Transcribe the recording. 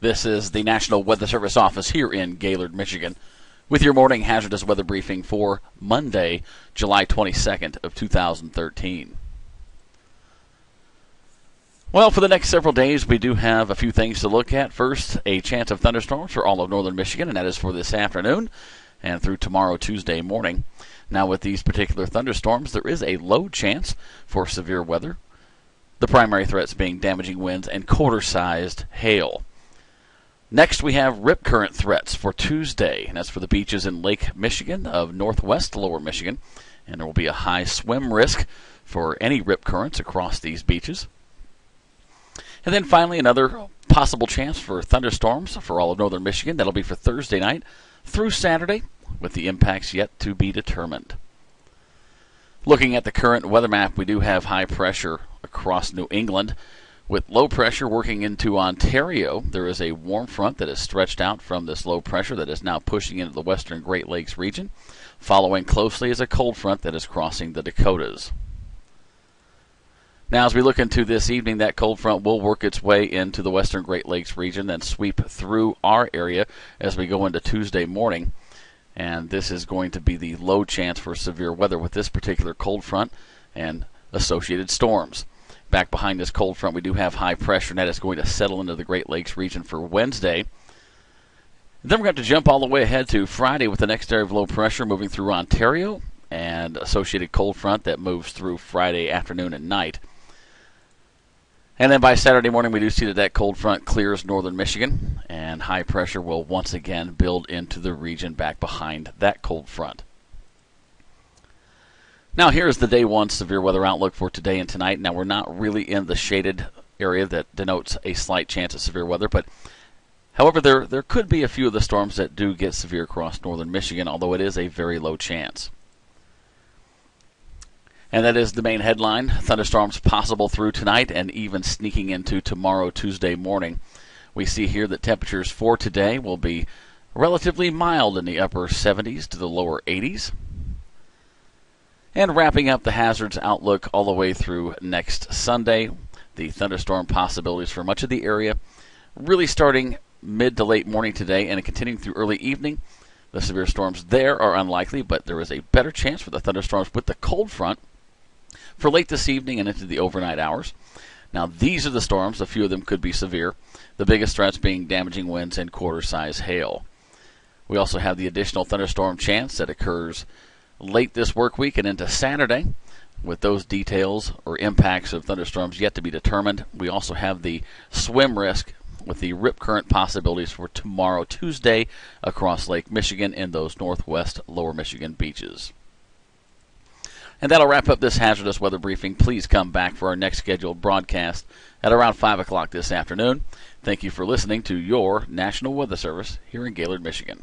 This is the National Weather Service office here in Gaylord, Michigan, with your morning hazardous weather briefing for Monday, July 22nd of 2013. Well, for the next several days, we do have a few things to look at. First, a chance of thunderstorms for all of northern Michigan, and that is for this afternoon and through tomorrow, Tuesday morning. Now, with these particular thunderstorms, there is a low chance for severe weather. The primary threats being damaging winds and quarter sized hail. Next, we have rip current threats for Tuesday, and that's for the beaches in Lake Michigan of northwest lower Michigan. And there will be a high swim risk for any rip currents across these beaches. And then finally, another possible chance for thunderstorms for all of northern Michigan. That'll be for Thursday night through Saturday, with the impacts yet to be determined. Looking at the current weather map, we do have high pressure across New England. With low pressure working into Ontario, there is a warm front that is stretched out from this low pressure that is now pushing into the western Great Lakes region. Following closely is a cold front that is crossing the Dakotas. Now, as we look into this evening, that cold front will work its way into the western Great Lakes region and sweep through our area as we go into Tuesday morning. And this is going to be the low chance for severe weather with this particular cold front and associated storms. Back behind this cold front, we do have high pressure, and that is going to settle into the Great Lakes region for Wednesday. Then we're going to jump all the way ahead to Friday with the next area of low pressure moving through Ontario and associated cold front that moves through Friday afternoon and night. And then by Saturday morning, we do see that that cold front clears northern Michigan, and high pressure will once again build into the region back behind that cold front. Now, here's the day one severe weather outlook for today and tonight. Now, we're not really in the shaded area that denotes a slight chance of severe weather, but however, there, there could be a few of the storms that do get severe across northern Michigan, although it is a very low chance. And that is the main headline. Thunderstorms possible through tonight and even sneaking into tomorrow, Tuesday morning. We see here that temperatures for today will be relatively mild in the upper 70s to the lower 80s. And wrapping up the hazards outlook all the way through next Sunday, the thunderstorm possibilities for much of the area really starting mid to late morning today and continuing through early evening. The severe storms there are unlikely, but there is a better chance for the thunderstorms with the cold front for late this evening and into the overnight hours. Now, these are the storms. A few of them could be severe, the biggest threats being damaging winds and quarter size hail. We also have the additional thunderstorm chance that occurs late this work week and into Saturday. With those details or impacts of thunderstorms yet to be determined, we also have the swim risk with the rip current possibilities for tomorrow, Tuesday, across Lake Michigan in those northwest lower Michigan beaches. And that'll wrap up this hazardous weather briefing. Please come back for our next scheduled broadcast at around 5 o'clock this afternoon. Thank you for listening to your National Weather Service here in Gaylord, Michigan.